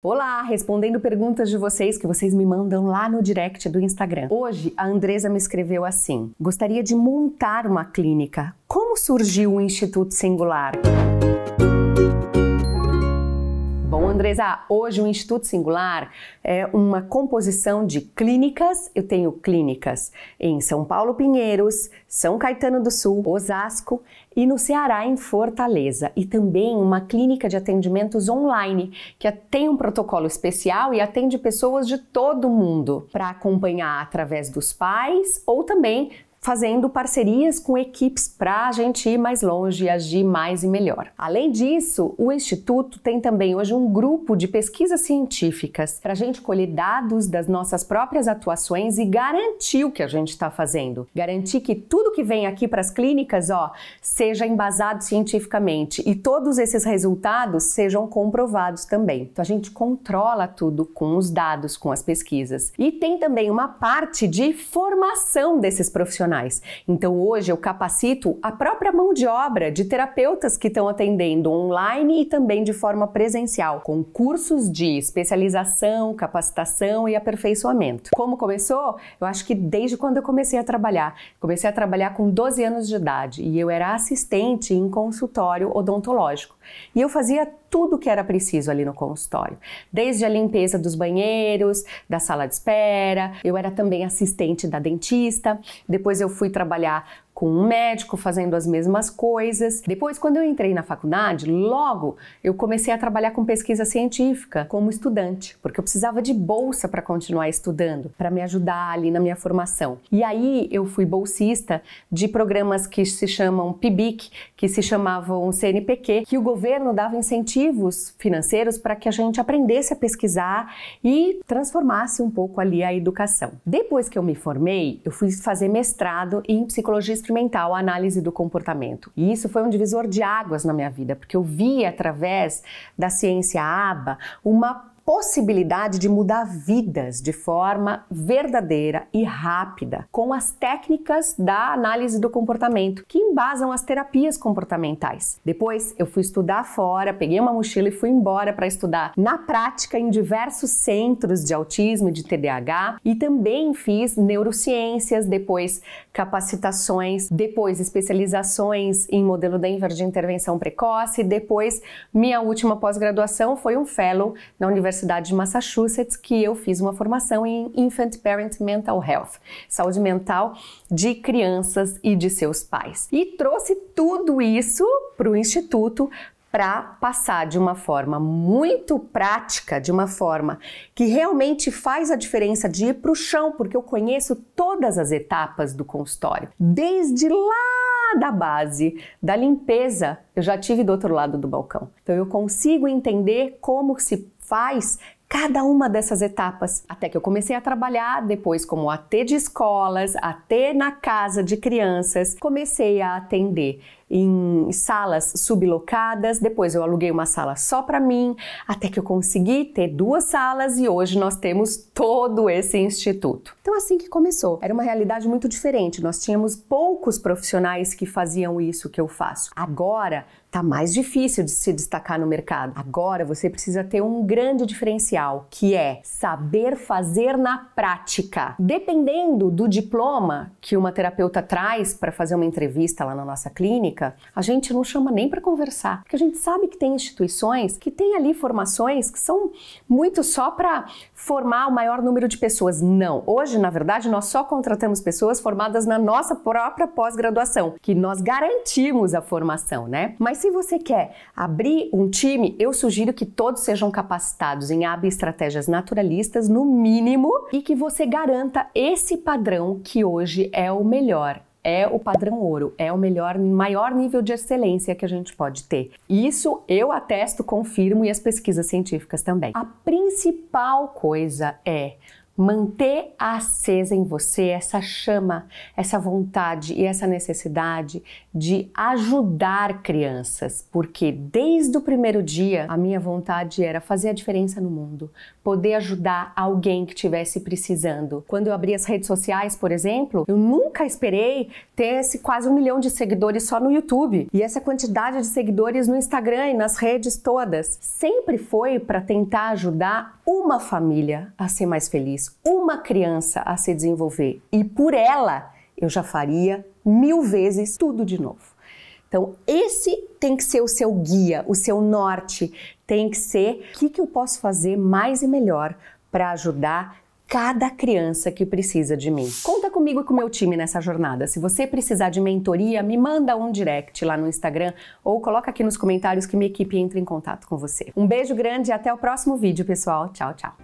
Olá, respondendo perguntas de vocês que vocês me mandam lá no direct do Instagram. Hoje a Andresa me escreveu assim: Gostaria de montar uma clínica. Como surgiu o Instituto Singular? Andresa, hoje o Instituto Singular é uma composição de clínicas. Eu tenho clínicas em São Paulo Pinheiros, São Caetano do Sul, Osasco e no Ceará, em Fortaleza. E também uma clínica de atendimentos online, que tem um protocolo especial e atende pessoas de todo o mundo para acompanhar através dos pais ou também fazendo parcerias com equipes para a gente ir mais longe e agir mais e melhor. Além disso, o Instituto tem também hoje um grupo de pesquisas científicas para a gente colher dados das nossas próprias atuações e garantir o que a gente está fazendo. Garantir que tudo que vem aqui para as clínicas, ó, seja embasado cientificamente e todos esses resultados sejam comprovados também. Então a gente controla tudo com os dados, com as pesquisas. E tem também uma parte de formação desses profissionais profissionais. Então hoje eu capacito a própria mão de obra de terapeutas que estão atendendo online e também de forma presencial, com cursos de especialização, capacitação e aperfeiçoamento. Como começou? Eu acho que desde quando eu comecei a trabalhar. Comecei a trabalhar com 12 anos de idade e eu era assistente em consultório odontológico. E eu fazia tudo que era preciso ali no consultório, desde a limpeza dos banheiros, da sala de espera, eu era também assistente da dentista, depois eu fui trabalhar com um médico fazendo as mesmas coisas. Depois, quando eu entrei na faculdade, logo eu comecei a trabalhar com pesquisa científica como estudante, porque eu precisava de bolsa para continuar estudando, para me ajudar ali na minha formação. E aí eu fui bolsista de programas que se chamam PIBIC, que se chamavam CNPq, que o governo dava incentivos financeiros para que a gente aprendesse a pesquisar e transformasse um pouco ali a educação. Depois que eu me formei, eu fui fazer mestrado em psicologia experimental, a análise do comportamento. E isso foi um divisor de águas na minha vida, porque eu vi através da ciência ABA uma possibilidade de mudar vidas de forma verdadeira e rápida com as técnicas da análise do comportamento que embasam as terapias comportamentais. Depois eu fui estudar fora, peguei uma mochila e fui embora para estudar na prática em diversos centros de autismo e de TDAH e também fiz neurociências, depois capacitações, depois especializações em modelo Denver de intervenção precoce, depois minha última pós-graduação foi um fellow na Universidade Universidade de Massachusetts que eu fiz uma formação em Infant Parent Mental Health, saúde mental de crianças e de seus pais. E trouxe tudo isso para o Instituto para passar de uma forma muito prática, de uma forma que realmente faz a diferença de ir para o chão, porque eu conheço todas as etapas do consultório, desde lá da base, da limpeza, eu já tive do outro lado do balcão. Então eu consigo entender como se faz cada uma dessas etapas, até que eu comecei a trabalhar depois como AT de escolas, AT na casa de crianças, comecei a atender em salas sublocadas, depois eu aluguei uma sala só para mim, até que eu consegui ter duas salas e hoje nós temos todo esse instituto. Então assim que começou, era uma realidade muito diferente. Nós tínhamos poucos profissionais que faziam isso que eu faço. Agora tá mais difícil de se destacar no mercado. Agora você precisa ter um grande diferencial, que é saber fazer na prática. Dependendo do diploma que uma terapeuta traz para fazer uma entrevista lá na nossa clínica, a gente não chama nem para conversar, porque a gente sabe que tem instituições que têm ali formações que são muito só para formar o maior número de pessoas. Não, hoje, na verdade, nós só contratamos pessoas formadas na nossa própria pós-graduação, que nós garantimos a formação, né? Mas se você quer abrir um time, eu sugiro que todos sejam capacitados em Estratégias naturalistas, no mínimo, e que você garanta esse padrão que hoje é o melhor é o padrão ouro, é o melhor, maior nível de excelência que a gente pode ter. Isso eu atesto, confirmo e as pesquisas científicas também. A principal coisa é manter acesa em você essa chama, essa vontade e essa necessidade de ajudar crianças, porque desde o primeiro dia a minha vontade era fazer a diferença no mundo, poder ajudar alguém que estivesse precisando. Quando eu abri as redes sociais, por exemplo, eu nunca esperei ter esse quase um milhão de seguidores só no YouTube e essa quantidade de seguidores no Instagram e nas redes todas. Sempre foi para tentar ajudar uma família a ser mais feliz, uma criança a se desenvolver e por ela eu já faria mil vezes tudo de novo. Então, esse tem que ser o seu guia, o seu norte, tem que ser o que, que eu posso fazer mais e melhor para ajudar cada criança que precisa de mim. Conta comigo e com meu time nessa jornada. Se você precisar de mentoria, me manda um direct lá no Instagram ou coloca aqui nos comentários que minha equipe entra em contato com você. Um beijo grande e até o próximo vídeo, pessoal. Tchau, tchau.